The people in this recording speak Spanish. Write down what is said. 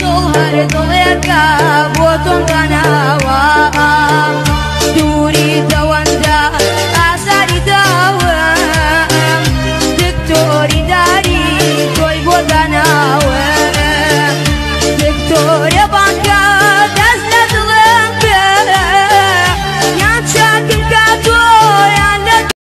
Nos haremos de acá.